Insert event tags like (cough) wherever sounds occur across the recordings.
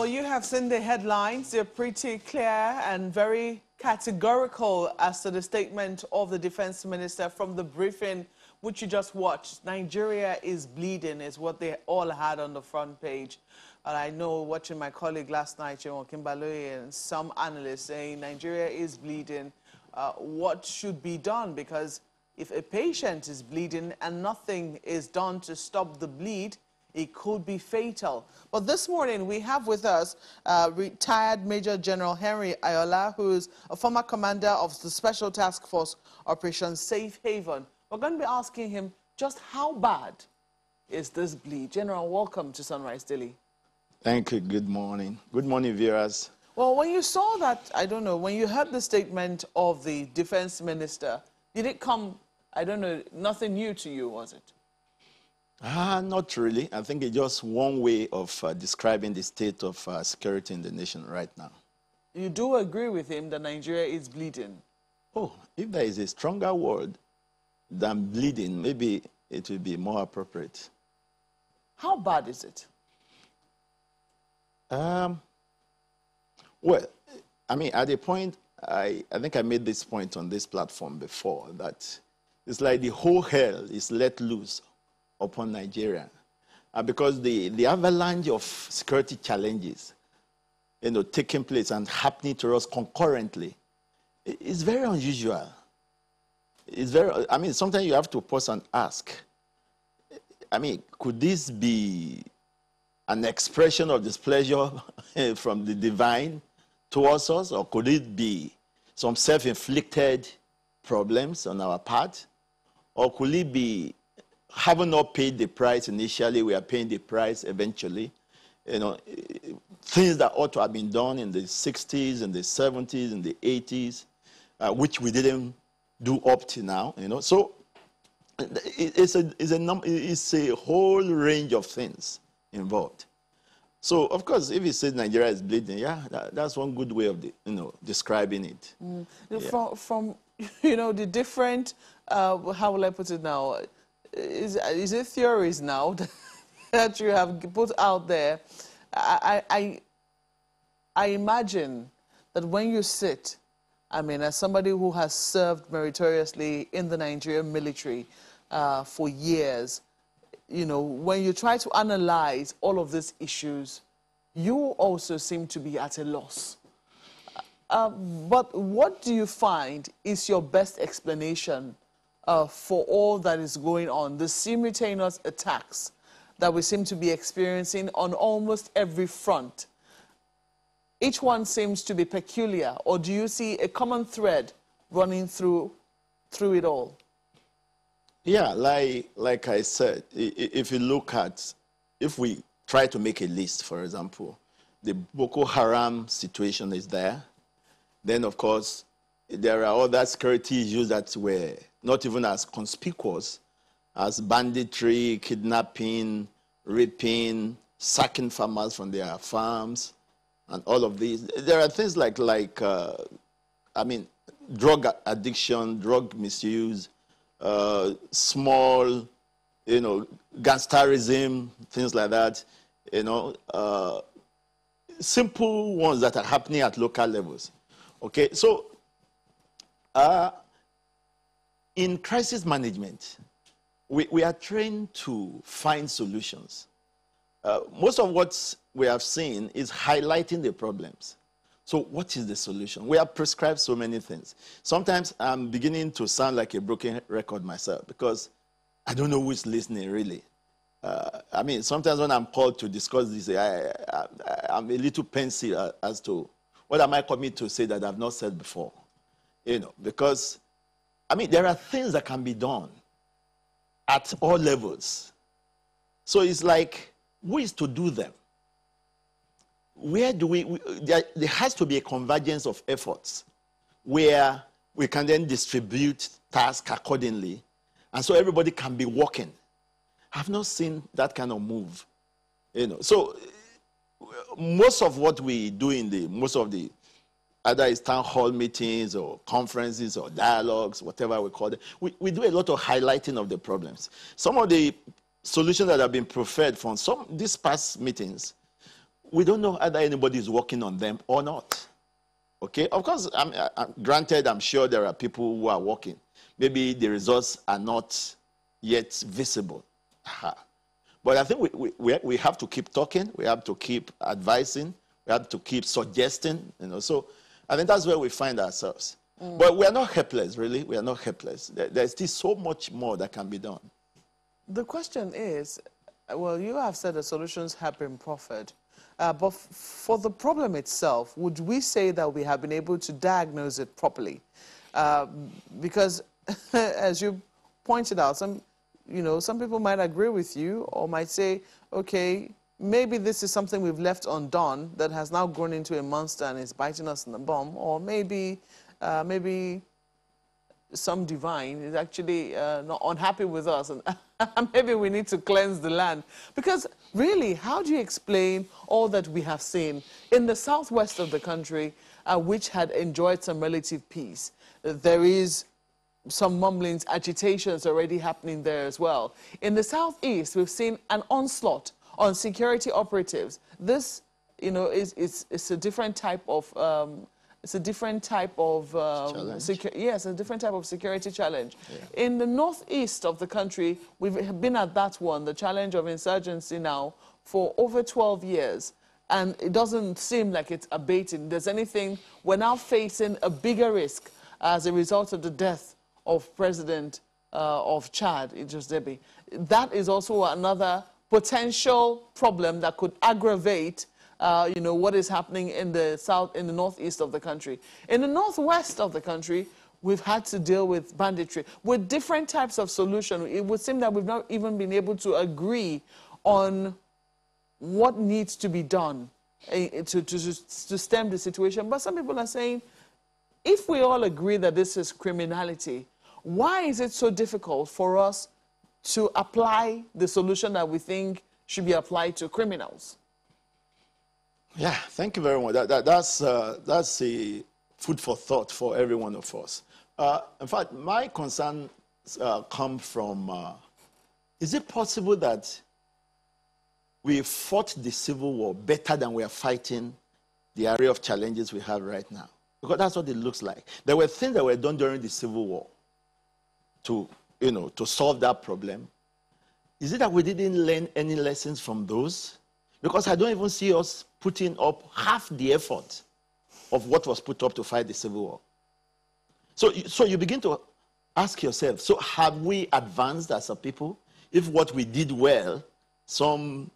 Well, you have seen the headlines. They're pretty clear and very categorical as to the statement of the defense minister from the briefing which you just watched. Nigeria is bleeding is what they all had on the front page. And I know watching my colleague last night, Jimo Kimbaloye, and some analysts saying Nigeria is bleeding. Uh, what should be done? Because if a patient is bleeding and nothing is done to stop the bleed, it could be fatal. But this morning, we have with us uh, retired Major General Henry Ayoola, who is a former commander of the Special Task Force Operation Safe Haven. We're going to be asking him just how bad is this bleed? General, welcome to Sunrise Daily. Thank you. Good morning. Good morning, viewers. Well, when you saw that, I don't know, when you heard the statement of the defense minister, did it come, I don't know, nothing new to you, was it? Ah, not really. I think it's just one way of uh, describing the state of uh, security in the nation right now. You do agree with him that Nigeria is bleeding? Oh, if there is a stronger word than bleeding, maybe it will be more appropriate. How bad is it? Um, well, I mean, at a point, I, I think I made this point on this platform before that it's like the whole hell is let loose upon Nigeria. Uh, because the, the avalanche of security challenges you know, taking place and happening to us concurrently is very unusual. It's very, I mean, sometimes you have to pause and ask, I mean, could this be an expression of displeasure (laughs) from the divine towards us, or could it be some self inflicted problems on our part? Or could it be having not paid the price initially, we are paying the price eventually? You know, things that ought to have been done in the 60s, in the 70s, in the 80s, uh, which we didn't do up to now, you know. So it's a, it's, a, it's a whole range of things involved. So, of course, if you say Nigeria is bleeding, yeah, that, that's one good way of, the, you know, describing it. Mm. Yeah. From, from, (laughs) you know, the different, uh, how will I put it now? Is, is it theories now (laughs) that you have put out there? I, I, I imagine that when you sit, I mean, as somebody who has served meritoriously in the Nigerian military uh, for years, you know, when you try to analyze all of these issues, you also seem to be at a loss. Uh, but what do you find is your best explanation uh, for all that is going on, the simultaneous attacks that we seem to be experiencing on almost every front? Each one seems to be peculiar, or do you see a common thread running through, through it all? Yeah, like, like I said, if you look at, if we try to make a list, for example, the Boko Haram situation is there. Then, of course, there are other security issues that were not even as conspicuous as banditry, kidnapping, raping, sacking farmers from their farms, and all of these. There are things like, like uh, I mean, drug addiction, drug misuse, uh, small, you know, gangsterism, things like that, you know, uh, simple ones that are happening at local levels. Okay, so uh, in crisis management, we, we are trained to find solutions. Uh, most of what we have seen is highlighting the problems. So what is the solution? We have prescribed so many things. Sometimes I'm beginning to sound like a broken record myself because I don't know who's listening really. Uh, I mean, sometimes when I'm called to discuss this, I, am a little pensive as to what am I coming to say that I've not said before. You know, because, I mean, there are things that can be done at all levels. So it's like, who is to do them? where do we, we there, there, has to be a convergence of efforts where we can then distribute tasks accordingly and so everybody can be working i've not seen that kind of move you know so most of what we do in the most of the either it's town hall meetings or conferences or dialogues whatever we call it we, we do a lot of highlighting of the problems some of the solutions that have been preferred from some these past meetings we don't know whether anybody is working on them or not. Okay, of course, I'm, I'm, granted, I'm sure there are people who are working. Maybe the results are not yet visible. But I think we, we, we have to keep talking, we have to keep advising, we have to keep suggesting, you know. So I think that's where we find ourselves. Mm. But we are not helpless, really. We are not helpless. There, there's still so much more that can be done. The question is well, you have said the solutions have been proffered. Uh, but for the problem itself, would we say that we have been able to diagnose it properly? Uh, because, (laughs) as you pointed out, some, you know, some people might agree with you or might say, okay, maybe this is something we've left undone that has now grown into a monster and is biting us in the bum, or maybe, uh, maybe some divine is actually uh, not unhappy with us and (laughs) maybe we need to cleanse the land. Because really, how do you explain all that we have seen in the southwest of the country, uh, which had enjoyed some relative peace? There is some mumblings, agitations already happening there as well. In the southeast, we've seen an onslaught on security operatives. This, you know, is, is, is a different type of um, it's a different type of um, yes, a different type of security challenge. Yeah. In the northeast of the country, we've been at that one, the challenge of insurgency now, for over 12 years. And it doesn't seem like it's abating. There's anything, we're now facing a bigger risk as a result of the death of President uh, of Chad, Idris Deby. That is also another potential problem that could aggravate uh, you know, what is happening in the south, in the northeast of the country. In the northwest of the country, we've had to deal with banditry with different types of solution. It would seem that we've not even been able to agree on what needs to be done eh, to, to, to stem the situation. But some people are saying, if we all agree that this is criminality, why is it so difficult for us to apply the solution that we think should be applied to criminals? Yeah, thank you very much. That, that, that's, uh, that's a food for thought for every one of us. Uh, in fact, my concerns uh, come from uh, is it possible that we fought the Civil War better than we are fighting the area of challenges we have right now? Because that's what it looks like. There were things that were done during the Civil War to, you know, to solve that problem. Is it that we didn't learn any lessons from those? Because I don't even see us putting up half the effort of what was put up to fight the Civil War. So, so you begin to ask yourself so have we advanced as a people? If what we did well some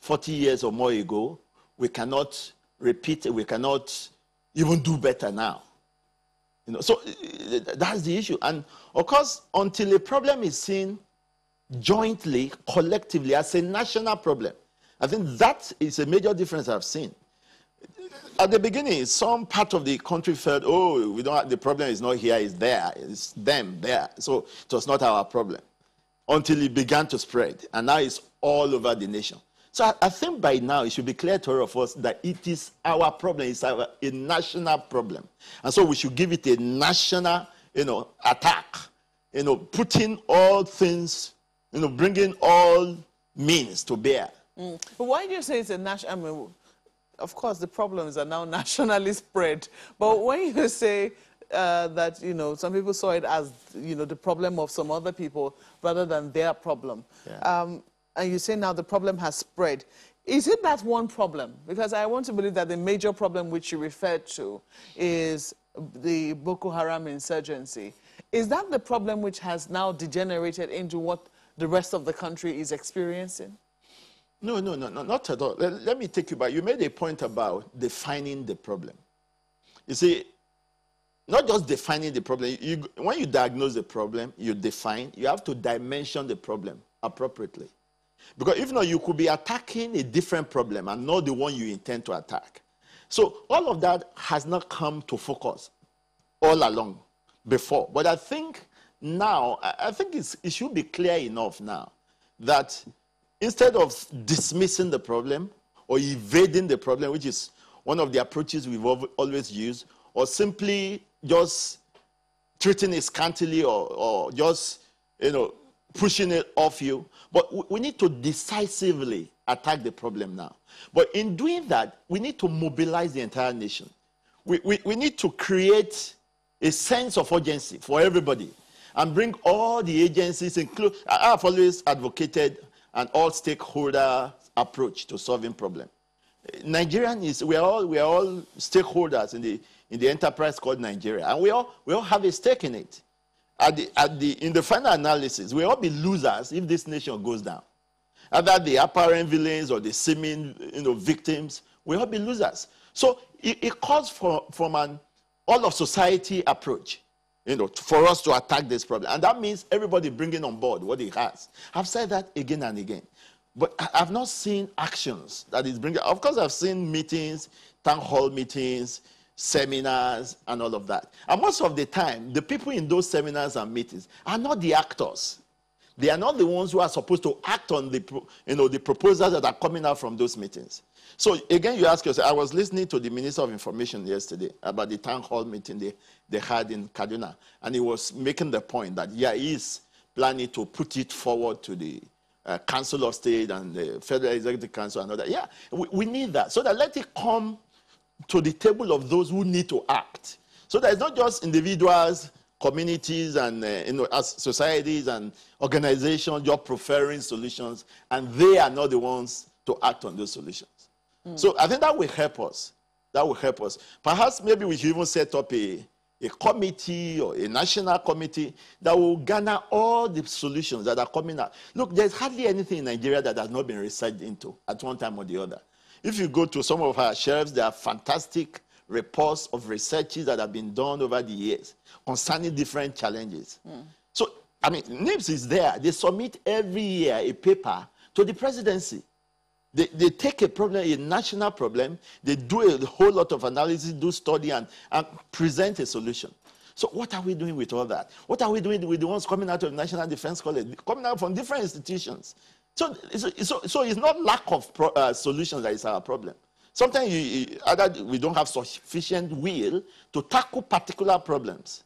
40 years or more ago, we cannot repeat we cannot even do better now. You know, so uh, uh, that's the issue. And of course, until a problem is seen jointly, collectively, as a national problem, I think that is a major difference I've seen. At the beginning, some part of the country felt, oh, we don't have, the problem is not here, it's there, it's them there. So it was not our problem until it began to spread. And now it's all over the nation. So I, I think by now it should be clear to all of us that it is our problem, it's our, a national problem. And so we should give it a national, you know, attack, you know, putting all things, you know, bringing all means to bear Mm. But why do you say it's a national? I mean, of course, the problems are now (laughs) nationally spread. But when you say uh, that, you know, some people saw it as, you know, the problem of some other people rather than their problem. Yeah. Um, and you say now the problem has spread. Is it that one problem? Because I want to believe that the major problem which you referred to is the Boko Haram insurgency. Is that the problem which has now degenerated into what the rest of the country is experiencing? No, no, no, no, not at all. Let, let, me take you back. You made a point about defining the problem. You see, not just defining the problem. You, when you diagnose the problem, you define, you have to dimension the problem appropriately. Because if not, you could be attacking a different problem and not the one you intend to attack. So all of that has not come to focus all along before. But I think now, I think it should be clear enough now that instead of dismissing the problem or evading the problem, which is one of the approaches we've always used, or simply just treating it scantily or, or just, you know, pushing it off you. But we need to decisively attack the problem now. But in doing that, we need to mobilize the entire nation. We, we, we need to create a sense of urgency for everybody and bring all the agencies, include. I have always advocated an all stakeholder approach to solving problems. Nigerian is, we are all, we are all stakeholders in the, in the enterprise called Nigeria, and we all, we all have a stake in it. At the, at the, in the final analysis, we all be losers if this nation goes down. Either the apparent villains or the seeming you know, victims, we all be losers. So it, it calls for, from an all of society approach you know, for us to attack this problem. And that means everybody bringing on board what he has. I've said that again and again. But I've not seen actions that is bringing. Of course, I've seen meetings, town hall meetings, seminars, and all of that. And most of the time, the people in those seminars and meetings are not the actors. They are not the ones who are supposed to act on the, you know, the proposals that are coming out from those meetings. So again, you ask yourself, I was listening to the Minister of Information yesterday about the town hall meeting they, they had in Kaduna, and he was making the point that, yeah, he is planning to put it forward to the uh, Council of State and the Federal Executive Council and all that. Yeah, we, we need that. So that let it come to the table of those who need to act. So that it's not just individuals, communities, and uh, you know, as societies and organizations just preferring solutions, and they are not the ones to act on those solutions. Mm. So I think that will help us. That will help us. Perhaps maybe we should even set up a, a committee or a national committee that will garner all the solutions that are coming out. Look, there's hardly anything in Nigeria that has not been researched into at one time or the other. If you go to some of our shelves, there are fantastic reports of researches that have been done over the years concerning different challenges. Mm. So, I mean, NIPSS is there. They submit every year a paper to the presidency. They, they take a problem, a national problem, they do a whole lot of analysis, do study, and, and present a solution. So what are we doing with all that? What are we doing with the ones coming out of National Defense College, coming out from different institutions? So, so, so it's not lack of pro, uh, solutions that is our problem. Sometimes you, you, either we don't have sufficient will to tackle particular problems.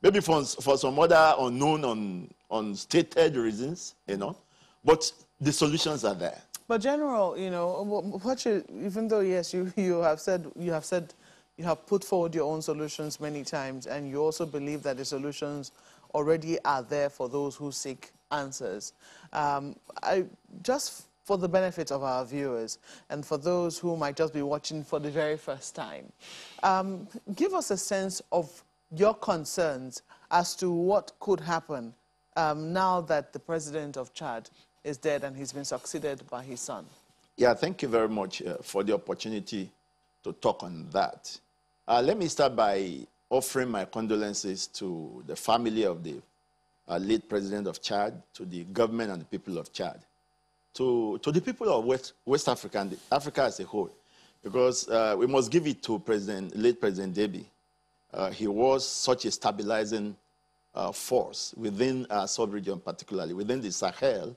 Maybe for, for some other unknown, un, unstated reasons, you know. But the solutions are there. But General, you know, what you, even though yes, you, you have said you have said you have put forward your own solutions many times, and you also believe that the solutions already are there for those who seek answers. Um, I just for the benefit of our viewers and for those who might just be watching for the very first time, um, give us a sense of your concerns as to what could happen um, now that the president of Chad is dead and he's been succeeded by his son. Yeah, thank you very much uh, for the opportunity to talk on that. Uh, let me start by offering my condolences to the family of the uh, late president of Chad, to the government and the people of Chad, to, to the people of West, West Africa and Africa as a whole, because uh, we must give it to President, late President Deby. Uh, he was such a stabilizing uh, force within our sub-region, particularly within the Sahel,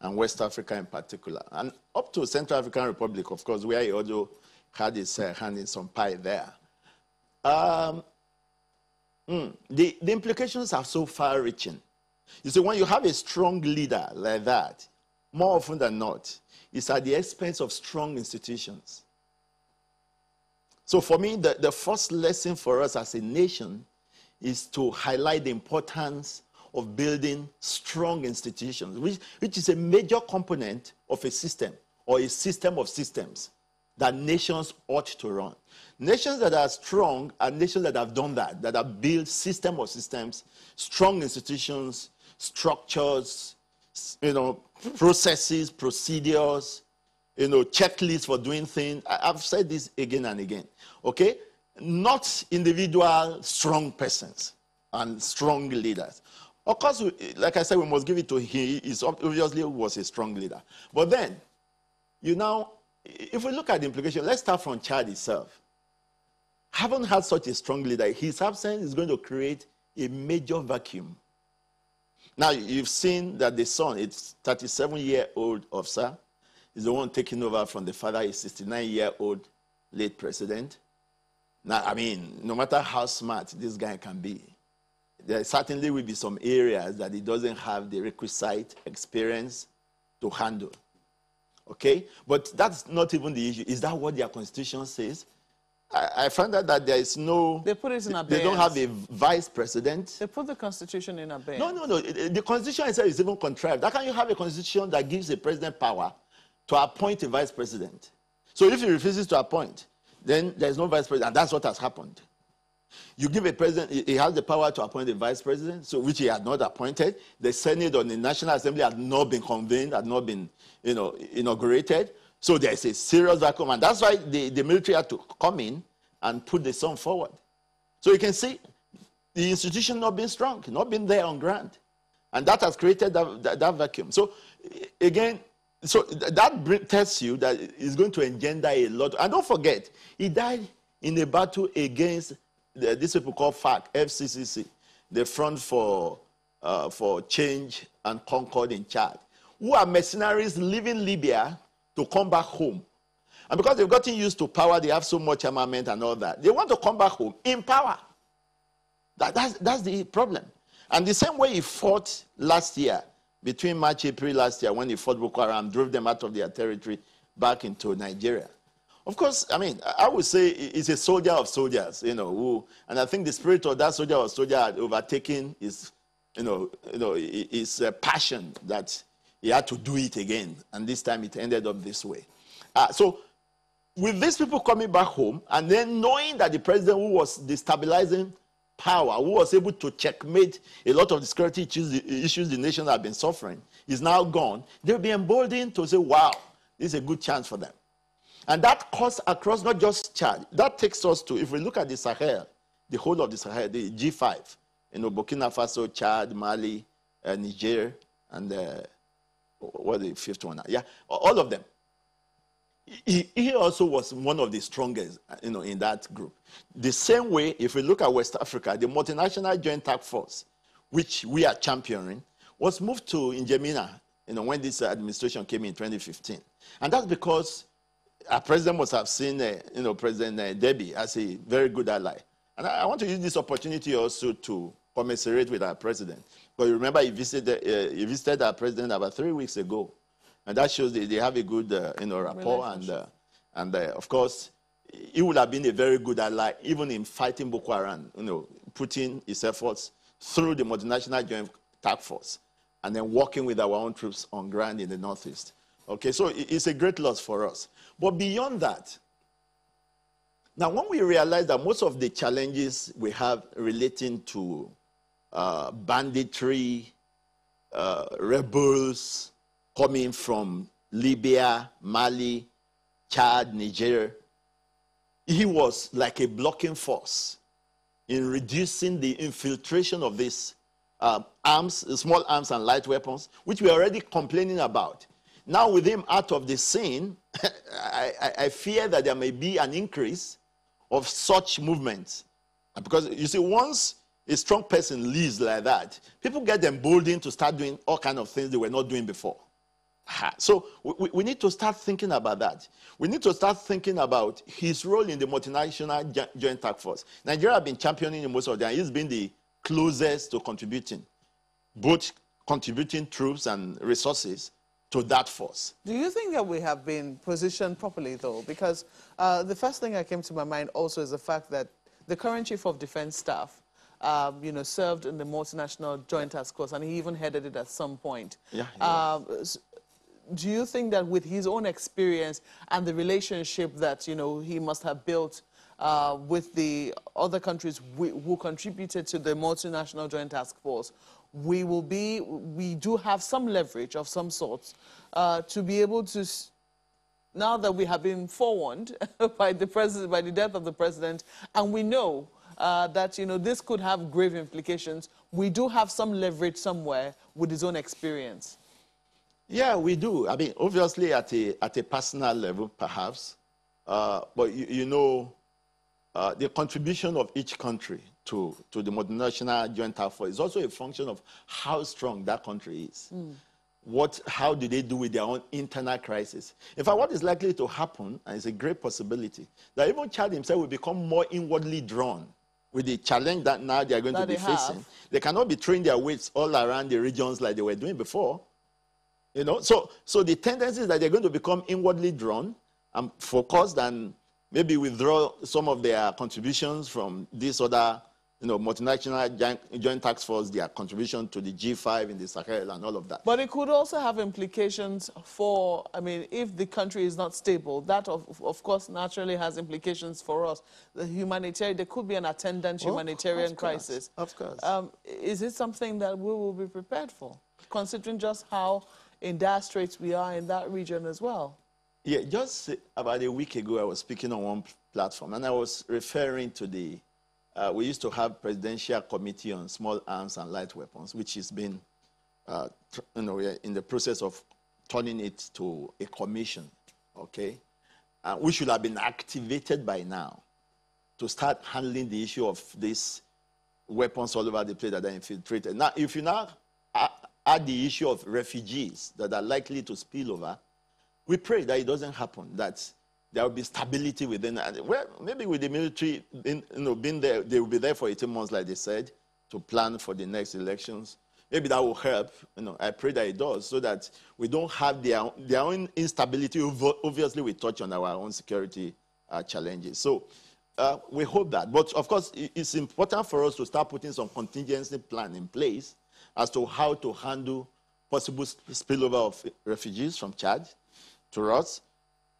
and West Africa in particular. And up to Central African Republic, of course, where he also had his uh, hand in some pie there. Um, mm, the, the implications are so far reaching. You see, when you have a strong leader like that, more often than not, it's at the expense of strong institutions. So, for me, the, the first lesson for us as a nation is to highlight the importance of building strong institutions, which, which is a major component of a system or a system of systems that nations ought to run. Nations that are strong are nations that have done that, that have built system of systems, strong institutions, structures, you know, processes, procedures, you know, checklists for doing things. I've said this again and again. Okay? Not individual strong persons and strong leaders. Of course, like I said, we must give it to him. He obviously was a strong leader. But then, you know, if we look at the implication, let's start from Chad itself. Haven't had such a strong leader. His absence is going to create a major vacuum. Now, you've seen that the son, it's 37-year-old officer, is the one taking over from the father, a 69-year-old late president. Now, I mean, no matter how smart this guy can be, there certainly will be some areas that he doesn't have the requisite experience to handle. Okay? But that's not even the issue. Is that what their constitution says? I, I found out that there is no. They put it in abeyance. They don't have a vice president. They put the constitution in abeyance. No, no, no. The constitution itself is even contrived. How can you have a constitution that gives the president power to appoint a vice president? So if he refuses to appoint, then there's no vice president. And that's what has happened. You give a president, he has the power to appoint a vice president, so which he had not appointed. The Senate or the National Assembly had not been convened, had not been you know, inaugurated. So there's a serious vacuum, and that's why the, the military had to come in and put the son forward. So you can see the institution not being strong, not being there on ground. And that has created that, that, that vacuum. So again, so that tells you that it's going to engender a lot. And don't forget, he died in a battle against the, this people called FAC, FCCC, the Front for, uh, for Change and Concord in Chad, who are mercenaries leaving Libya to come back home. And because they've gotten used to power, they have so much armament and all that. They want to come back home in power. That, that's, that's the problem. And the same way he fought last year, between March, April last year, when he fought Boko Haram, drove them out of their territory back into Nigeria. Of course, I mean, I would say he's a soldier of soldiers, you know, who, and I think the spirit of that soldier or soldier had overtaken his, you know, you know, his uh, passion that he had to do it again. And this time it ended up this way. Uh, so, with these people coming back home and then knowing that the president who was destabilizing power, who was able to checkmate a lot of the security issues, issues the nation had been suffering, is now gone, they'll be emboldened to say, wow, this is a good chance for them. And that cuts across not just Chad. That takes us to, if we look at the Sahel, the whole of the Sahel, the G5, you know, Burkina Faso, Chad, Mali, uh, Niger, and uh, what the fifth one? Yeah, all of them. He, he, also was one of the strongest, you know, in that group. The same way, if we look at West Africa, the multinational joint task force, which we are championing, was moved to N'Djamena, you know, when this administration came in 2015. And that's because our president must have seen, uh, you know, President uh, Deby as a very good ally. And I, I, want to use this opportunity also to commiserate with our president. But you remember, he visited, uh, he visited our president about three weeks ago. And that shows that they have a good, uh, you know, rapport. And, uh, and uh, of course, he would have been a very good ally, even in fighting Boko Haram, you know, putting his efforts through the multinational joint task force and then working with our own troops on ground in the Northeast. Okay, so it's a great loss for us. But beyond that, now when we realize that most of the challenges we have relating to uh, banditry, uh, rebels coming from Libya, Mali, Chad, Niger, he was like a blocking force in reducing the infiltration of these uh, arms, small arms and light weapons, which we're already complaining about. Now, with him out of the scene, (laughs) I, I, I, fear that there may be an increase of such movements. Because you see, once a strong person leaves like that, people get emboldened to start doing all kind of things they were not doing before. So we, we need to start thinking about that. We need to start thinking about his role in the multinational joint task force. Nigeria has been championing most of them. He's been the closest to contributing, both contributing troops and resources to that force. Do you think that we have been positioned properly, though? Because uh, the first thing that came to my mind also is the fact that the current chief of defense staff, um, you know, served in the multinational joint task force, and he even headed it at some point. Yeah. Um, do you think that with his own experience and the relationship that you know he must have built uh, with the other countries who contributed to the multinational joint task force, we will be, we do have some leverage of some sorts uh, to be able to, now that we have been forewarned (laughs) by the president, by the death of the president, and we know uh, that, you know, this could have grave implications, we do have some leverage somewhere with his own experience. Yeah, we do. I mean, obviously at a, at a personal level, perhaps, uh, but you, you know, uh, the contribution of each country to, to the multinational joint effort is also a function of how strong that country is. Mm. What, how do they do with their own internal crisis? In fact, what is likely to happen, and it's a great possibility, that even Chad himself will become more inwardly drawn with the challenge that now they are going that to be facing. They cannot be throwing their weights all around the regions like they were doing before. You know, so so the tendency is that they're going to become inwardly drawn and focused and maybe withdraw some of their contributions from this other you know, multinational joint, joint task force, their contribution to the G5 in the Sahel and all of that. But it could also have implications for, I mean, if the country is not stable, that of, of course naturally has implications for us. The humanitarian, there could be an attendant oh, humanitarian of crisis. Of course. Um, is it something that we will be prepared for, considering just how in dire straits we are in that region as well? Yeah, just about a week ago, I was speaking on one platform, and I was referring to the uh, we used to have presidential committee on small arms and light weapons, which has been, uh, you know, in the process of turning it to a commission, okay? Uh, we should have been activated by now to start handling the issue of these weapons all over the place that are infiltrated. Now, if you now add the issue of refugees that are likely to spill over, we pray that it doesn't happen, that there will be stability within. Well, maybe with the military, in, you know, being there, they will be there for 18 months, like they said, to plan for the next elections. Maybe that will help. You know, I pray that it does, so that we don't have their, their own instability. Obviously, we touch on our own security uh, challenges. So uh, we hope that. But of course, it's important for us to start putting some contingency plan in place as to how to handle possible spillover of refugees from Chad to us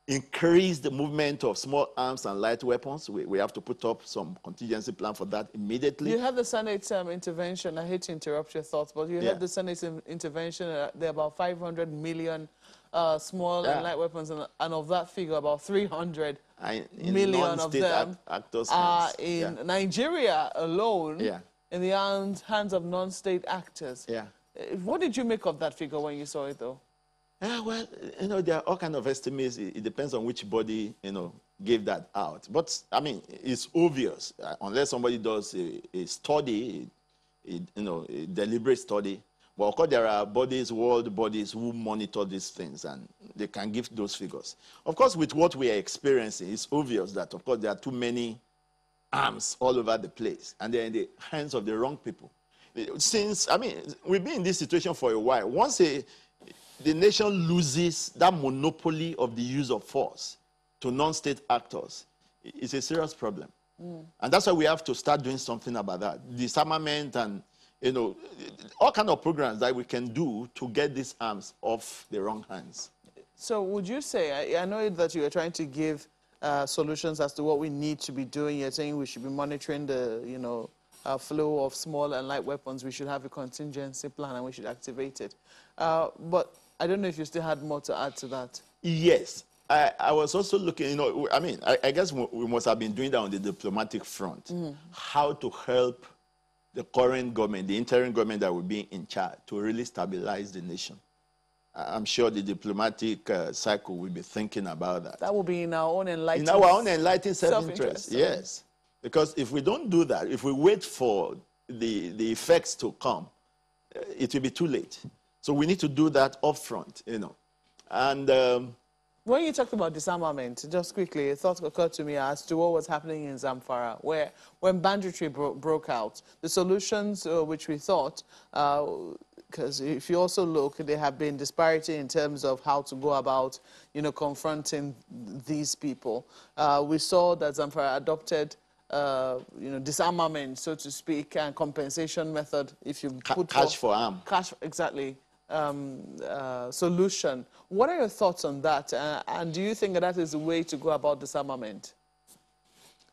increase the movement of small arms and light weapons. We, we have to put up some contingency plan for that immediately. You had the Senate um, intervention. I hate to interrupt your thoughts, but you yeah. had the Senate intervention. Uh, there are about 500 million uh, small yeah. and light weapons, and, and, of that figure, about 300 I, million of them actors are in yeah. Nigeria alone yeah. in the hands of non-state actors. Yeah. Uh, what did you make of that figure when you saw it, though? Yeah, well, you know, there are all kind of estimates. It, depends on which body, you know, gave that out. But, I mean, it's obvious, uh, unless somebody does a, a study, a, you know, a deliberate study. But, of course, there are bodies, world bodies, who monitor these things, and they can give those figures. Of course, with what we are experiencing, it's obvious that, of course, there are too many arms all over the place, and they're in the hands of the wrong people. Since, I mean, we've been in this situation for a while. Once a the nation loses that monopoly of the use of force to non-state actors, it's a serious problem. Mm. And that's why we have to start doing something about that. Disarmament and, you know, all kind of programs that we can do to get these arms off the wrong hands. So would you say, I, I know that you are trying to give uh, solutions as to what we need to be doing. You're saying we should be monitoring the, you know, uh, flow of small and light weapons. We should have a contingency plan and we should activate it. Uh, but I don't know if you still had more to add to that. Yes. I, I was also looking, you know, I mean, I, I, guess we must have been doing that on the diplomatic front. Mm. How to help the current government, the interim government that will be in charge, to really stabilize the nation. I'm sure the diplomatic uh, cycle will be thinking about that. That will be in our own enlightened In our own enlightened self-interest, yes. Because if we don't do that, if we wait for the, the effects to come, uh, it will be too late. So we need to do that upfront, you know. And um, when you talked about disarmament, just quickly, a thought occurred to me as to what was happening in Zamfara, where when banditry bro broke out, the solutions uh, which we thought, because uh, if you also look, there have been disparity in terms of how to go about, you know, confronting these people. Uh, we saw that Zamfara adopted uh, you know, disarmament, so to speak, and compensation method. If you put cash for arm, cash exactly um, uh, solution. What are your thoughts on that? Uh, and do you think that, that is the way to go about disarmament?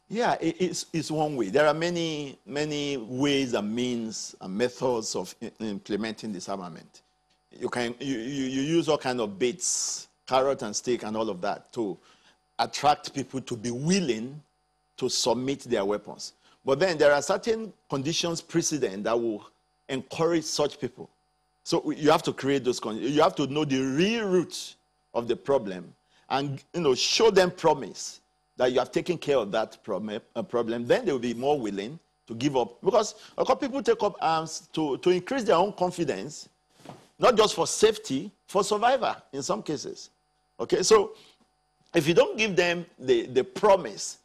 Yeah, it, it's, it's one way. There are many, many ways and means and methods of implementing disarmament. You, can, you, you, you use all kind of baits, carrot and stick and all of that to attract people to be willing to submit their weapons. But then there are certain conditions precedent that will encourage such people so you have to create those conditions. You have to know the real root of the problem and you know, show them promise that you have taken care of that problem, uh, problem. Then they will be more willing to give up. Because a couple people take up arms to, to increase their own confidence, not just for safety, for survival in some cases. Okay, so if you don't give them the, the promise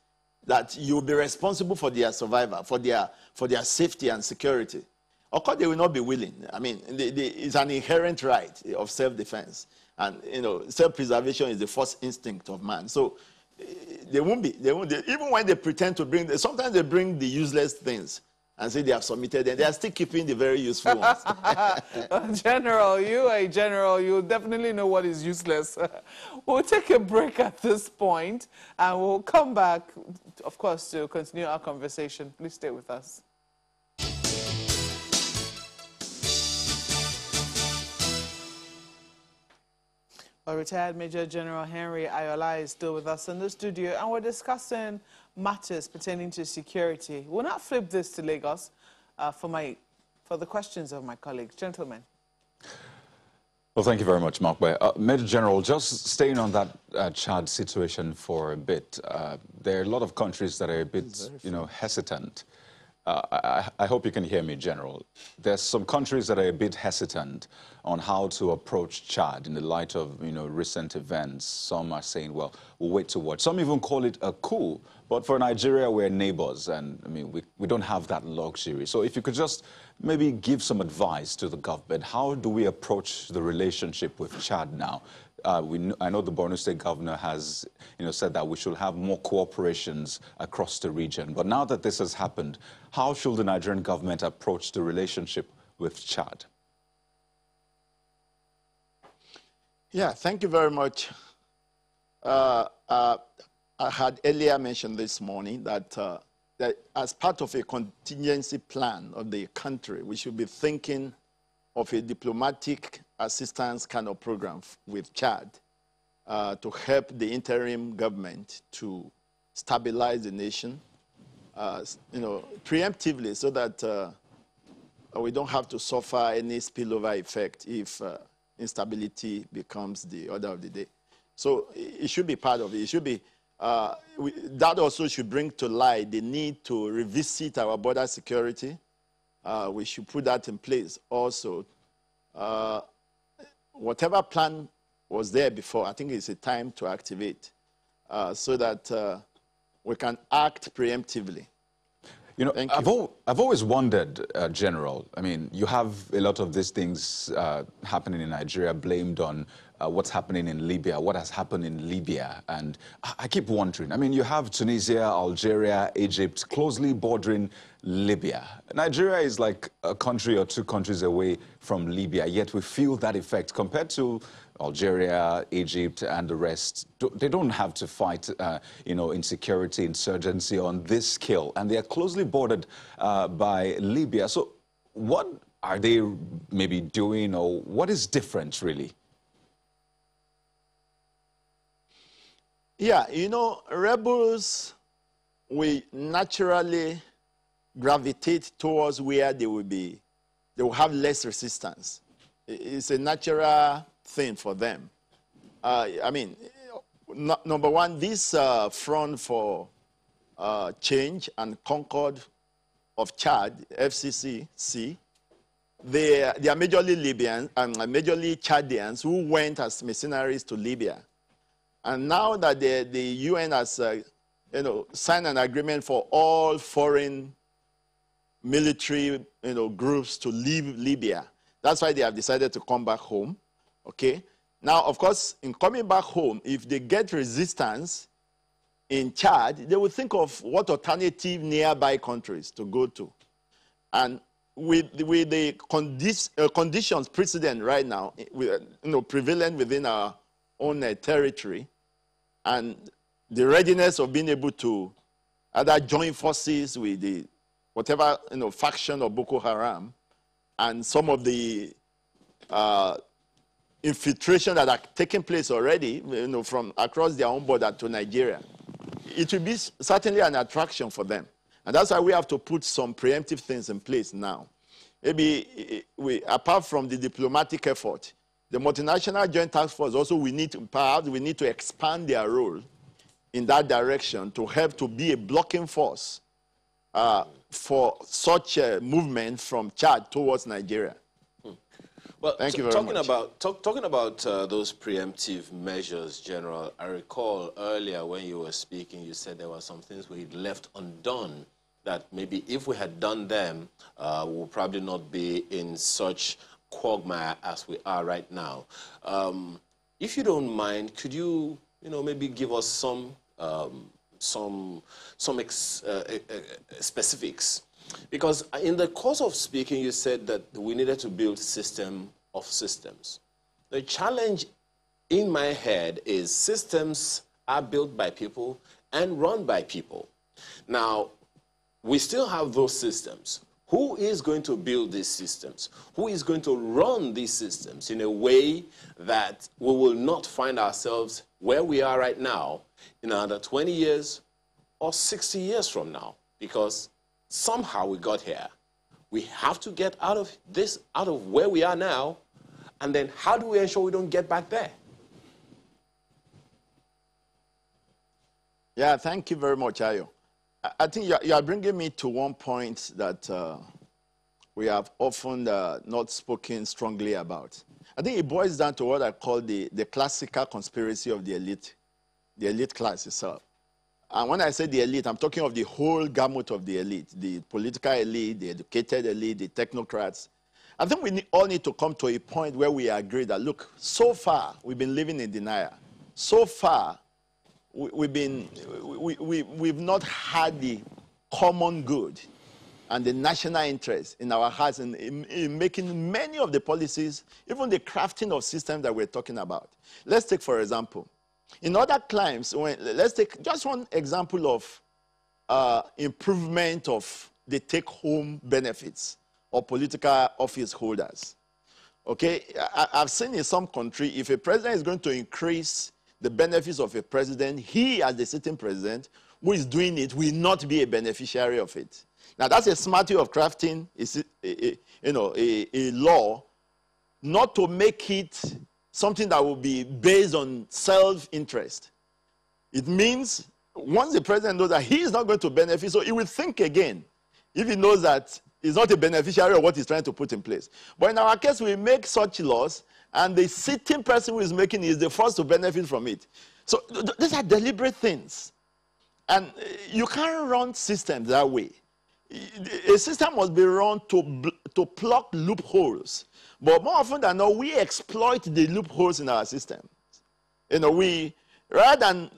that you'll be responsible for their survival, for their, for their safety and security, of course, they will not be willing. I mean, they, they, it's an inherent right of self-defense. And, you know, self-preservation is the first instinct of man. So eh, they won't be, they won't, they, even when they pretend to bring, sometimes they bring the useless things and say they have submitted and they are still keeping the very useful ones. (laughs) (laughs) general, you a general, you definitely know what is useless. (laughs) we'll take a break at this point and we'll come back, of course, to continue our conversation. Please stay with us. Well, retired Major General Henry Ayoola is still with us in the studio, and we're discussing matters pertaining to security. We'll not flip this to Lagos uh, for, my, for the questions of my colleagues. Gentlemen. Well, thank you very much, Mark. Uh, Major General, just staying on that uh, Chad situation for a bit, uh, there are a lot of countries that are a bit, you know, hesitant uh, I, I, hope you can hear me, General. There's some countries that are a bit hesitant on how to approach Chad in the light of you know recent events. Some are saying, well, we'll wait to watch. Some even call it a coup. But for Nigeria, we're neighbors, and I mean, we, we don't have that luxury. So if you could just maybe give some advice to the government, how do we approach the relationship with Chad now? Uh, we, I know the Borno State governor has you know, said that we should have more cooperations across the region. But now that this has happened, how should the Nigerian government approach the relationship with Chad? Yeah, thank you very much. Uh, uh, I had earlier mentioned this morning that, uh, that as part of a contingency plan of the country, we should be thinking of a diplomatic assistance kind of program with Chad uh, to help the interim government to stabilize the nation, uh, you know, preemptively so that uh, we don't have to suffer any spillover effect if uh, instability becomes the order of the day. So it should be part of it. It should be, uh, we, that also should bring to light the need to revisit our border security. Uh, we should put that in place also. whatever plan was there before. I think it's a time to activate uh, so that uh, we can act preemptively. You know, I've, al I've, always wondered, uh, General, I mean, you have a lot of these things uh, happening in Nigeria blamed on uh, what's happening in Libya, what has happened in Libya. And I, I keep wondering, I mean, you have Tunisia, Algeria, Egypt, closely bordering Libya. Nigeria is like a country or two countries away from Libya, yet we feel that effect compared to Algeria, Egypt, and the rest, they don't have to fight, uh, you know, insecurity, insurgency on this scale, and they are closely bordered uh, by Libya. So, what are they maybe doing, or what is different, really? Yeah, you know, rebels, we naturally gravitate towards where they will be, they will have less resistance. It's a natural thing for them. Uh, I mean, number one, this uh, front for uh, change and concord of Chad, FCCC, they, they are majorly Libyans and majorly Chadians who went as mercenaries to Libya. And now that the, the UN has uh, you know, signed an agreement for all foreign military you know, groups to leave Libya, that's why they have decided to come back home. Okay? Now, of course, in coming back home, if they get resistance in Chad, they will think of what alternative nearby countries to go to. And with, with the condi uh, conditions precedent right now, eh, with, you know, prevalent within our own uh, territory, and the readiness of being able to either join forces with the whatever you know, faction of Boko Haram, and some of the uh, infiltration that are taking place already, you know, from across their own border to Nigeria. It will be certainly an attraction for them. And that's why we have to put some preemptive things in place now. Maybe we, apart from the diplomatic effort, the multinational joint task force also we need to, perhaps we need to expand their role in that direction to help to be a blocking force uh, for such a movement from Chad towards Nigeria. Well, Thank you very talking much. About, talk, talking about uh, those preemptive measures, General, I recall earlier when you were speaking, you said there were some things we left undone that maybe if we had done them, uh, we'll probably not be in such quagmire as we are right now. Um, if you don't mind, could you, you know, maybe give us some um, some some ex, uh, specifics? Because in the course of speaking, you said that we needed to build system of systems. The challenge in my head is systems are built by people and run by people. Now, we still have those systems. Who is going to build these systems? Who is going to run these systems in a way that we will not find ourselves where we are right now in another 20 years or 60 years from now? Because somehow we got here. We have to get out of this, out of where we are now, and then how do we ensure we don't get back there? Yeah, thank you very much, Ayo. I think you are bringing me to one point that uh, we have often uh, not spoken strongly about. I think it boils down to what I call the, the classical conspiracy of the elite, the elite class itself. And when I say the elite, I'm talking of the whole gamut of the elite, the political elite, the educated elite, the technocrats. I think we all need to come to a point where we agree that, look, so far we've been living in denial. So far we, have been, we, we, we've not had the common good and the national interest in our hearts in, in, in, making many of the policies, even the crafting of systems that we're talking about. Let's take, for example, in other climes, when, let's take just one example of uh, improvement of the take-home benefits of political office holders. Okay, I, I've seen in some country, if a president is going to increase the benefits of a president, he, as the sitting president, who is doing it, will not be a beneficiary of it. Now, that's a smart way of crafting a, a, you know, a, a law, not to make it something that will be based on self-interest. It means once the president knows that he is not going to benefit, so he will think again if he knows that he's not a beneficiary of what he's trying to put in place. But in our case, we make such laws and the sitting person who is making is the first to benefit from it. So th these are deliberate things. And uh, you can't run systems that way. A system must be run to, to plug loopholes. But more often than not, we exploit the loopholes in our systems. You know, we, rather than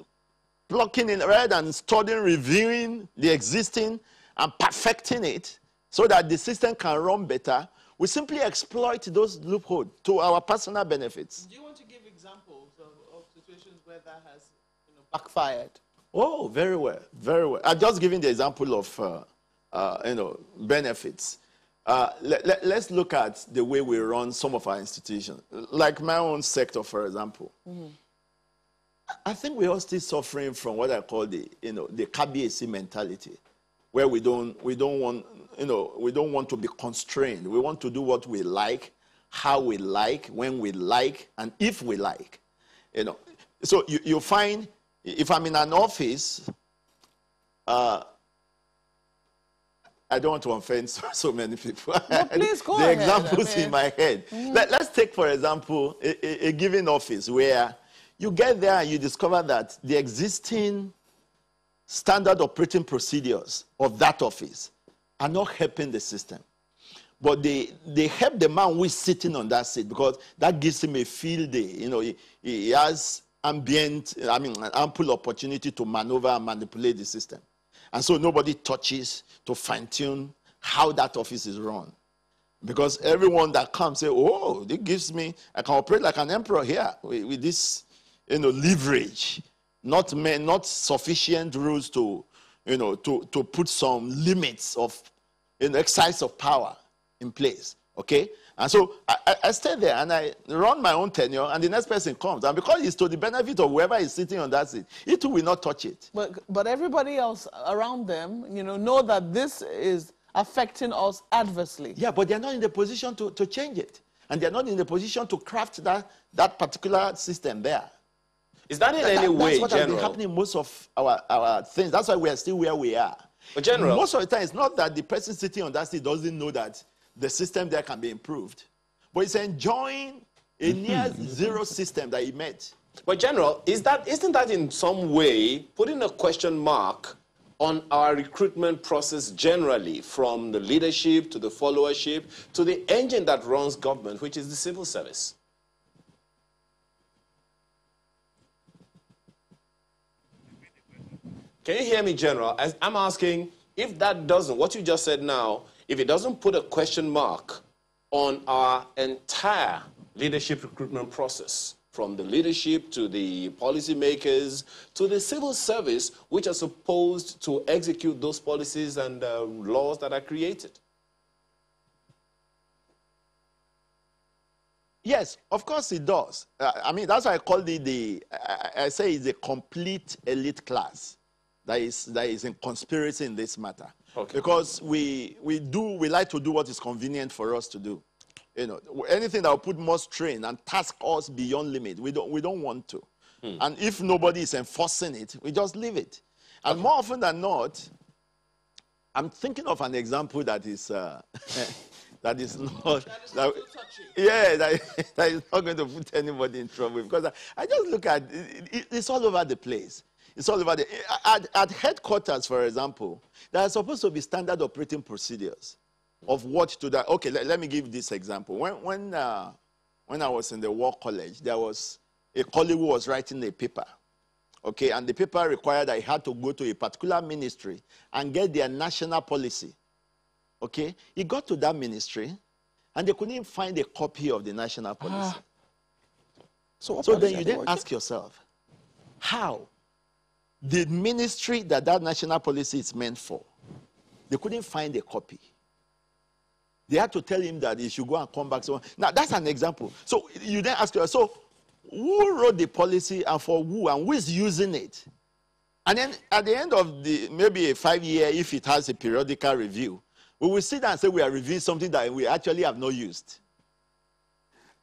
plugging in, rather than studying, reviewing the existing and perfecting it so that the system can run better, we simply exploit those loopholes to our personal benefits. Do you want to give examples of, of situations where that has you know, backfired? Oh, very well, very well. I'm just giving the example of uh, uh, you know benefits. Uh, let, us let, look at the way we run some of our institutions, like my own sector, for example. Mm -hmm. I think we're all still suffering from what I call the you know the KBAC mentality, where we don't we don't want you know, we don't want to be constrained. We want to do what we like, how we like, when we like, and if we like. You know, so you, you find if I'm in an office, uh, I don't want to offend (laughs) so, so many people. No, please go (laughs) the ahead. examples I mean, in my head. Mm. Let, us take, for example, a, a, a given office where you get there and you discover that the existing standard operating procedures of that office are not helping the system. But they, they help the man who is sitting on that seat because that gives him a field day. You know, he, he has ambient, I mean, ample opportunity to maneuver and manipulate the system. And so nobody touches to fine tune how that office is run. Because everyone that comes say, oh, it gives me, I can operate like an emperor here with, with this, you know, leverage. Not, not sufficient rules to, you know, to, to put some limits of an exercise of power in place. Okay? And so I, I, stay there and I run my own tenure, and the next person comes. And because it's to the benefit of whoever is sitting on that seat, it will not touch it. But, but everybody else around them, you know, know that this is affecting us adversely. Yeah, but they're not in the position to, to change it. And they're not in the position to craft that, that particular system there. Is that in that, any way, That's what General? has been happening most of our, our things. That's why we are still where we are. But General, most of the time, it's not that the person sitting on that seat doesn't know that the system there can be improved, but it's enjoying a (laughs) near zero system that he met. But General, is that isn't that in some way putting a question mark on our recruitment process generally, from the leadership to the followership to the engine that runs government, which is the civil service? Can you hear me, General? As I'm asking, if that doesn't, what you just said now, if it doesn't put a question mark on our entire leadership recruitment process, from the leadership to the policymakers to the civil service, which are supposed to execute those policies and uh, laws that are created. Yes, of course it does. Uh, I mean, that's why I call it the, I, I say it's a complete elite class that is, that is in conspiracy in this matter. Okay. Because we, we do, we like to do what is convenient for us to do. You know, anything that will put more strain and task us beyond limit, we don't, we don't want to. Hmm. And if nobody is enforcing it, we just leave it. And okay. more often than not, I'm thinking of an example that is, uh, (laughs) that is not, that is that, yeah, (laughs) that, that is not going to put anybody in trouble. Because I, I just look at it, it, it's all over the place. It's all over the, at, at headquarters, for example, there are supposed to be standard operating procedures of what to do. Okay, let, let me give this example. When, when, uh, when I was in the War College, there was a colleague who was writing a paper. Okay, and the paper required that he had to go to a particular ministry and get their national policy. Okay, he got to that ministry and they couldn't find a copy of the national policy. Ah. So, so then you then ask yourself, how the ministry that that national policy is meant for, they couldn't find a copy. They had to tell him that he should go and come back. So now that's an example. So you then ask yourself, so who wrote the policy and for who and who is using it? And then at the end of the maybe a five year, if it has a periodical review, we will sit down and say we are reviewing something that we actually have not used.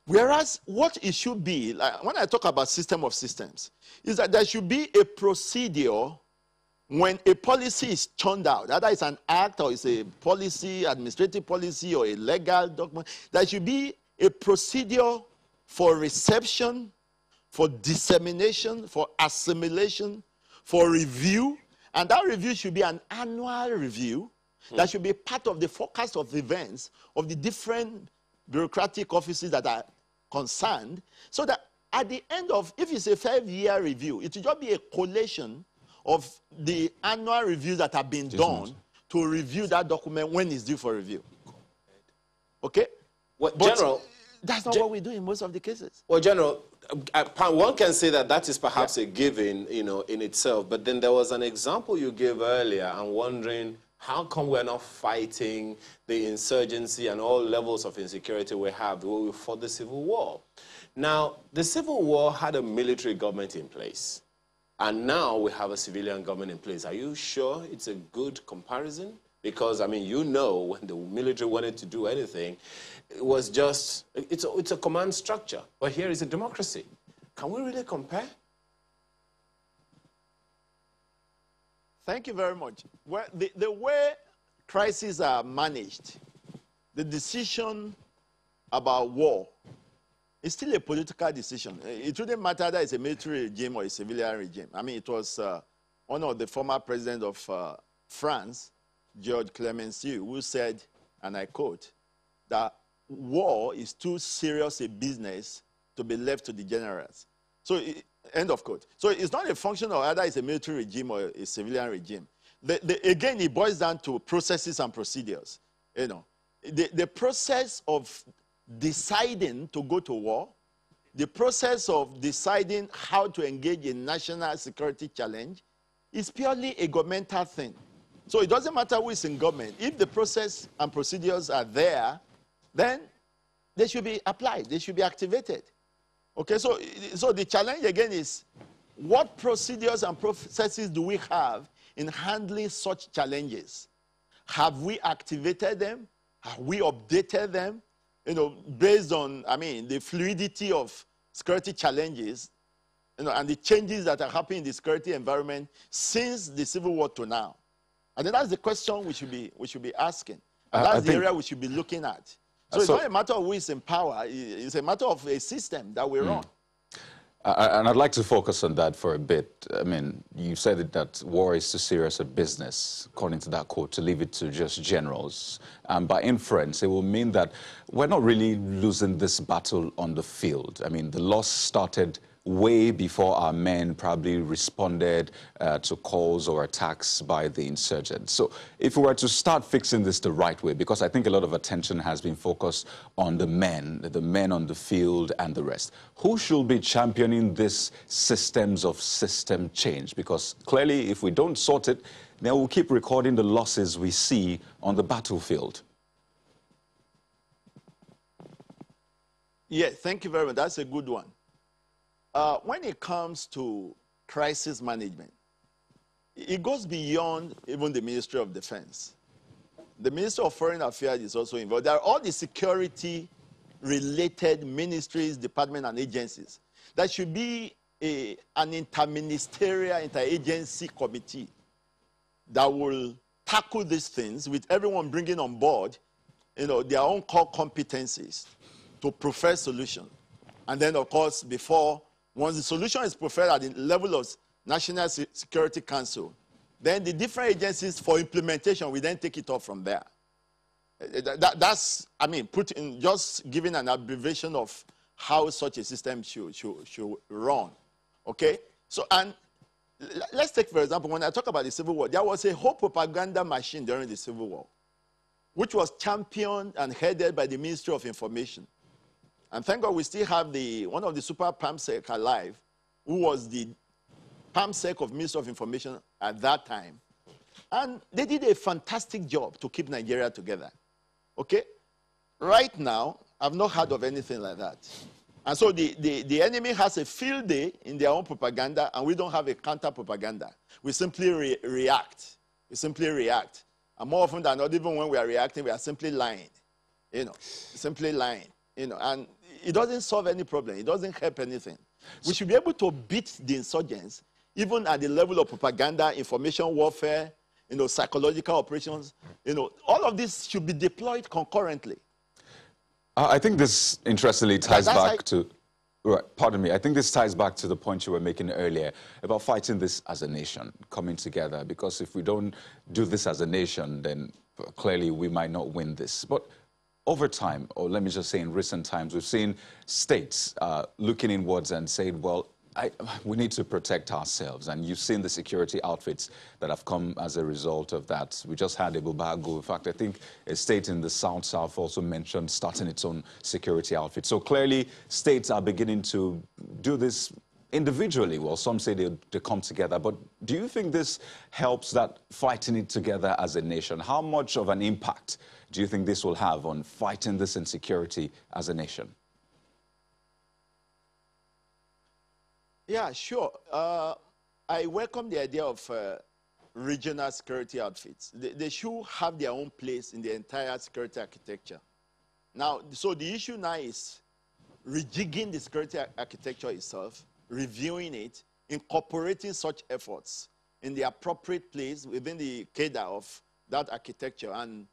Whereas what it should be, like when I talk about system of systems, is that there should be a procedure when a policy is churned out, whether it's an act or it's a policy, administrative policy or a legal document, there should be a procedure for reception, for dissemination, for assimilation, for review. And that review should be an annual review mm. that should be part of the forecast of events of the different bureaucratic offices that are concerned, so that at the end of, if it's a five-year review, it will just be a collation of the annual reviews that have been done to review that document when it's due for review. Okay? Well, General, that's not what we do in most of the cases. Well, General, uh, one can say that that is perhaps yeah. a given, you know, in itself. But then there was an example you gave earlier. I'm wondering how come we're not fighting the insurgency and all levels of insecurity we have way we fought the Civil War? Now, the Civil War had a military government in place. And now we have a civilian government in place. Are you sure it's a good comparison? Because, I mean, you know, when the military wanted to do anything, it was just, it's a, it's a command structure. But here is a democracy. Can we really compare? Thank you very much. Well, the, the way crises are managed, the decision about war it's still a political decision. It wouldn't matter whether it's a military regime or a civilian regime. I mean, it was uh, one of the former president of uh, France, George Clemenceau, who said, and I quote, that war is too serious a business to be left to the generals. So, end of quote. So it's not a function of either it's a military regime or a civilian regime. The, the, again, it boils down to processes and procedures. You know, the, the process of deciding to go to war, the process of deciding how to engage in national security challenge is purely a governmental thing. So it doesn't matter who is in government. If the process and procedures are there, then they should be applied. They should be activated. Okay, so, so the challenge again is what procedures and processes do we have in handling such challenges? Have we activated them? Have we updated them? you know, based on, I mean, the fluidity of security challenges, you know, and the changes that are happening in the security environment since the Civil War to now. And then that's the question we should be, we should be asking. And that's the area we should be looking at. So, so, it's not a matter of who is in power. It's a matter of a system that we mm. run. and I'd like to focus on that for a bit. I mean, you said that war is too serious a business, according to that quote, to leave it to just generals. And by inference, it will mean that we're not really losing this battle on the field. I mean, the loss started way before our men probably responded uh, to calls or attacks by the insurgents. So if we were to start fixing this the right way, because I think a lot of attention has been focused on the men, the men on the field and the rest, who should be championing this systems of system change? Because clearly if we don't sort it, then we'll keep recording the losses we see on the battlefield. Yeah, thank you very much. That's a good one. Uh, when it comes to crisis management, it goes beyond even the Ministry of Defense. The Ministry of Foreign Affairs is also involved. There are all the security related ministries, departments, and agencies. There should be a, an interministerial, interagency committee that will tackle these things with everyone bringing on board you know, their own core competencies to prefer solutions. And then, of course, before once the solution is preferred at the level of National Security Council, then the different agencies for implementation will then take it off from there. Eh, that, that's, I mean, put in just giving an abbreviation of how such a system should, should, should run. Okay? So, and let's take, for example, when I talk about the Civil War, there was a whole propaganda machine during the Civil War, which was championed and headed by the Ministry of Information. And thank God we still have the, one of the super Perm Sec alive, who was the Perm Sec of Minister of Information at that time. And they did a fantastic job to keep Nigeria together. Okay? Right now, I've not heard of anything like that. And so the, the, the enemy has a field day in their own propaganda, and we don't have a counter propaganda. We simply re react. We simply react. And more often than not, even when we are reacting, we are simply lying. You know, simply lying. You know, and it doesn't solve any problem. It doesn't help anything. We should be able to beat the insurgents, even at the level of propaganda, information warfare, you know, psychological operations. You know, all of this should be deployed concurrently. I think this interestingly ties back like, to. Right, pardon me. I think this ties back to the point you were making earlier about fighting this as a nation, coming together. Because if we don't do this as a nation, then clearly we might not win this. But over time, or let me just say in recent times, we've seen states uh, looking inwards and saying, well, I, we need to protect ourselves. And you've seen the security outfits that have come as a result of that. We just had Ebube Agu. In fact, I think a state in the South-South also mentioned starting its own security outfit. So clearly, states are beginning to do this individually. Well, some say they, they come together. But do you think this helps that fighting it together as a nation? How much of an impact do you think this will have on fighting this insecurity as a nation? Yeah, sure. Uh, I welcome the idea of uh, regional security outfits. They, they, should have their own place in the entire security architecture. Now, so the issue now is rejigging the security architecture itself, reviewing it, incorporating such efforts in the appropriate place within the cadre of that architecture and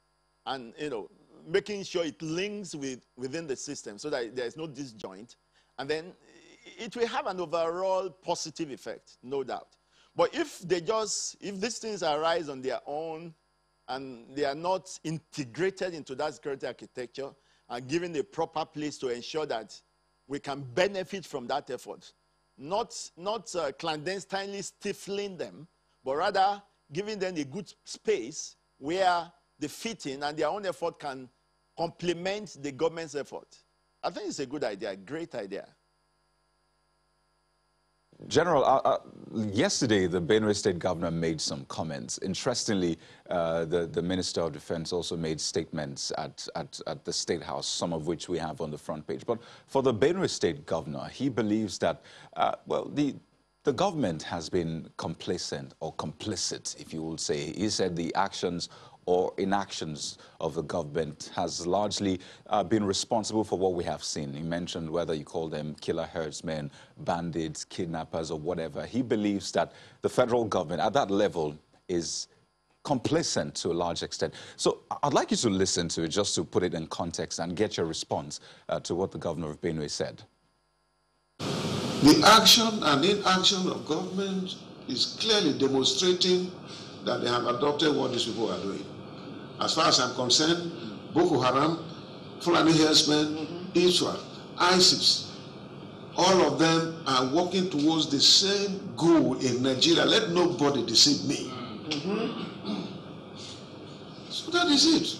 and you know making sure it links with within the system so that there's no disjoint. And then it will have an overall positive effect no doubt. But if they just if these things arise on their own and they are not integrated into that security architecture and given the proper place to ensure that we can benefit from that effort not not uh, clandestinely stifling them but rather giving them a good space where the fitting and their own effort can complement the government's effort. I think it's a good idea, a great idea. General, uh, uh, yesterday the Benue State governor made some comments. Interestingly, uh, the, the Minister of Defense also made statements at, at, at, the State House, some of which we have on the front page. But for the Benue State governor, he believes that, uh, well, the, the government has been complacent or complicit, if you will say. He said the actions or inactions of the government has largely uh, been responsible for what we have seen. He mentioned whether you call them killer herdsmen, bandits, kidnappers, or whatever. He believes that the federal government at that level is complacent to a large extent. So I'd like you to listen to it just to put it in context and get your response uh, to what the governor of Benue said. The action and inaction of government is clearly demonstrating that they have adopted what these people are doing. As far as I'm concerned, Boko Haram, Fulani herdsmen, ISWA, ISIS, all of them are working towards the same goal in Nigeria. Let nobody deceive me. Mm-hmm. So that is it.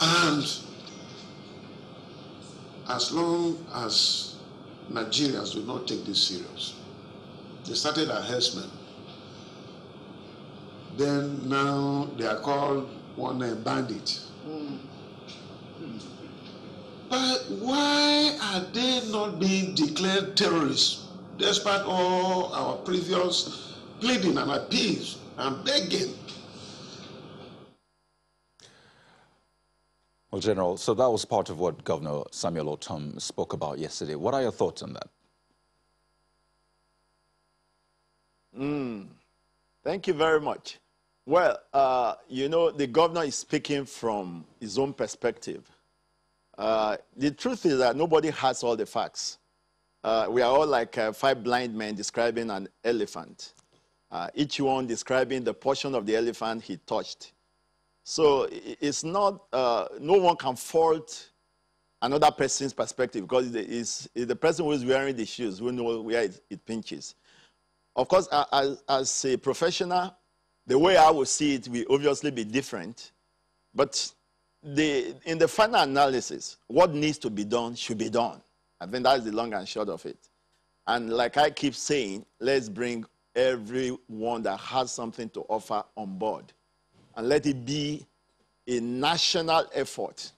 And as long as Nigerians do not take this serious, they started as herdsmen. Then now they are called one name bandit. Mm. But why are they not being declared terrorists despite all our previous pleading and appeals and begging? Well, General, so that was part of what Governor Samuel Ortom spoke about yesterday. What are your thoughts on that? Mm, thank you very much. Well, uh, you know, the governor is speaking from his own perspective. Uh, the truth is that nobody has all the facts. Uh, we are all like uh, five blind men describing an elephant, uh, each one describing the portion of the elephant he touched. So it's not, uh, no one can fault another person's perspective because it's, it's the person who is wearing the shoes who knows where it, it pinches. Of course, as, as a professional, the way I would see it will obviously be different. But the, in the final analysis, what needs to be done should be done. I think that's the long and short of it. And like I keep saying, let's bring everyone that has something to offer on board. And let it be a national effort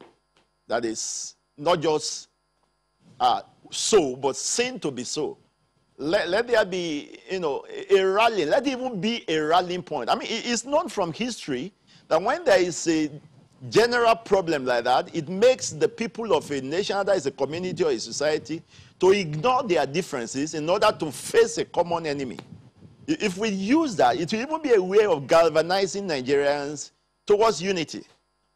that is not just uh, so, but seen to be so. Let, let there be, you know, a rally. Let it even be a rallying point. I mean, it's known from history that when there is a general problem like that, it makes the people of a nation, either it's a community or a society, to ignore their differences in order to face a common enemy. If we use that, it will even be a way of galvanizing Nigerians towards unity.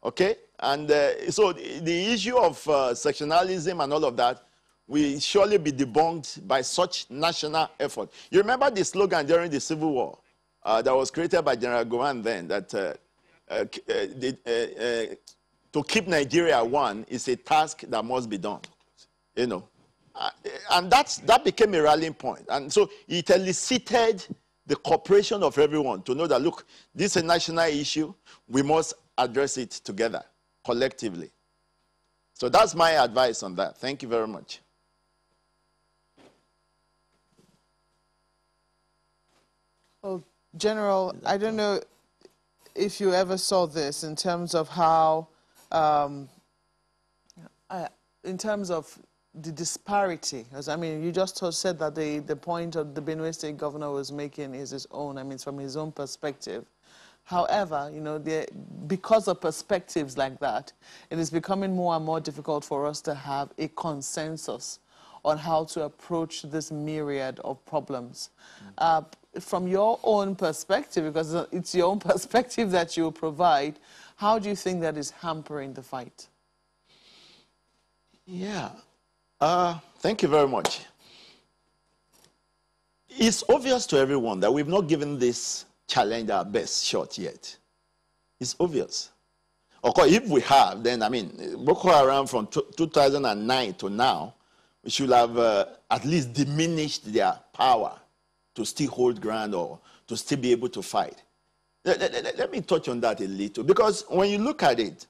Okay? And uh, so the, the, issue of uh, sectionalism and all of that will surely be debunked by such national effort. You remember the slogan during the Civil War uh, that was created by General Gowon then that uh, uh, uh, to keep Nigeria one is a task that must be done. You know, and that's, that became a rallying point. And so it elicited the cooperation of everyone to know that, look, this is a national issue. We must address it together, collectively. So that's my advice on that. Thank you very much. Well, General, I don't know if you ever saw this in terms of how, um, uh, in terms of the disparity, I mean, you just said that the, the point of the Benue State governor was making is his own, I mean, it's from his own perspective. However, you know, because of perspectives like that, it is becoming more and more difficult for us to have a consensus on how to approach this myriad of problems. Mm -hmm. uh, from your own perspective, because it's your own (laughs) perspective that you provide, how do you think that is hampering the fight? Yeah. Uh, thank you very much. It's obvious to everyone that we've not given this challenge our best shot yet. It's obvious. Of course, if we have, then, I mean, Boko Haram from 2009 to now, we should have uh, at least diminished their power to still hold ground or to still be able to fight. Let, let, let me touch on that a little because when you look at it,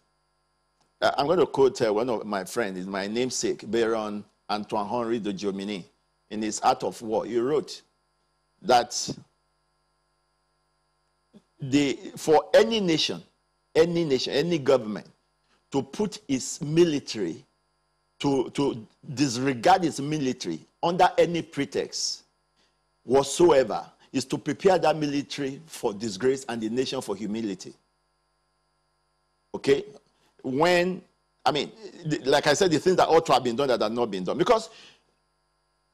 uh, I'm going to quote uh, one of my friends, is my namesake, Baron Antoine Henri de Jomini, in his Art of War. He wrote that the, for any nation, any nation, any government, to put its military, to, to disregard its military under any pretext, whatsoever is to prepare that military for disgrace and the nation for humility. Okay? When, I mean, like I said, the things that ought to have been done that have not been done. Because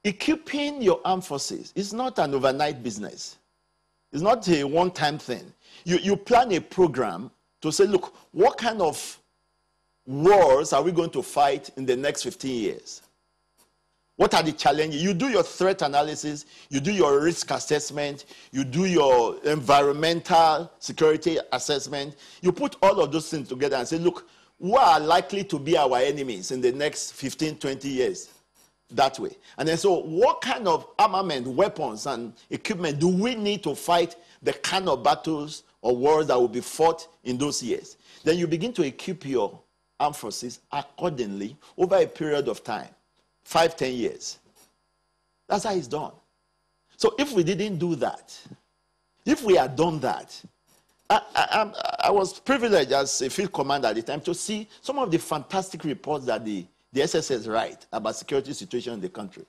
equipping your armed forces is not an overnight business. It's not a one-time thing. You, you plan a program to say, look, what kind of wars are we going to fight in the next 15 years? What are the challenges? You do your threat analysis, you do your risk assessment, you do your environmental security assessment. You put all of those things together and say, look, who are likely to be our enemies in the next 15, 20 years? That way. And then, so what kind of armament, weapons, and equipment do we need to fight the kind of battles or wars that will be fought in those years? Then you begin to equip your armed forces accordingly over a period of time five, ten years. That's how it's done. So if we didn't do that, if we had done that, I, I, I, was privileged as a field commander at the time to see some of the fantastic reports that the, the SSS write about security situation in the country.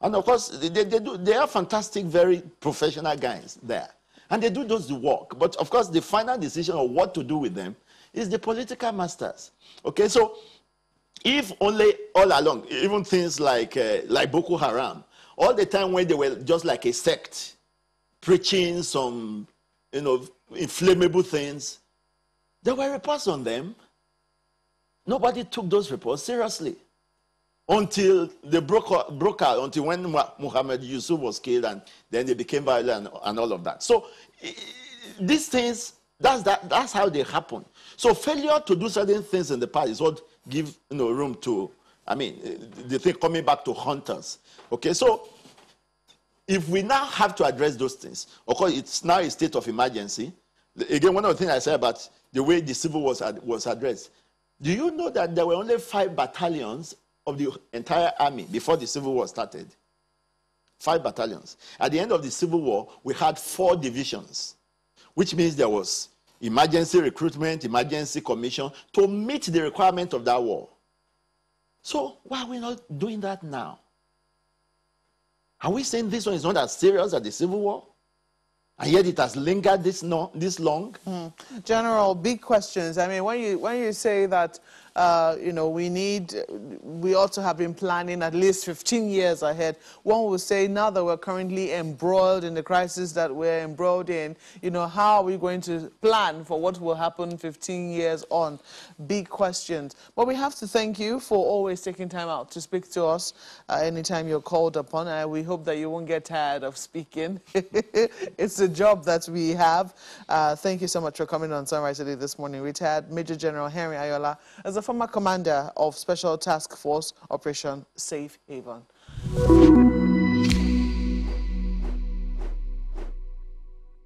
And of course, they, they, do, they are fantastic, very professional guys there. And they do those the work. But of course, the final decision of what to do with them is the political masters. Okay, so if only all along, even things like, uh, like Boko Haram, all the time when they were just like a sect, preaching some, you know, inflammable things, there were reports on them. Nobody took those reports seriously until they broke, broke out, until when Muhammad Yusuf was killed and then they became violent and, and all of that. So these things, that's, that, that's how they happen. So failure to do certain things in the past is what give you know, room to, I mean, the thing coming back to hunters. Okay, so if we now have to address those things, of course, it's now a state of emergency. Again, one of the things I said about the way the civil war was, ad- was addressed. Do you know that there were only five battalions of the entire army before the civil war started? Five battalions. At the end of the civil war, we had four divisions, which means there was emergency recruitment, emergency commission to meet the requirement of that war. So why are we not doing that now? Are we saying this one is not as serious as the Civil War? And yet it has lingered this, no, this long? Mm. General, big questions. I mean, when you, when you say that uh, you know, we need, we also have been planning at least 15 years ahead. One would say now that we're currently embroiled in the crisis that we're embroiled in, you know, how are we going to plan for what will happen 15 years on? Big questions. But we have to thank you for always taking time out to speak to us uh, anytime you're called upon. And we hope that you won't get tired of speaking. (laughs) it's a job that we have. Uh, thank you so much for coming on Sunrise Today this morning. Retired Major General Henry Ayoola as the former commander of Special Task Force Operation Safe Haven.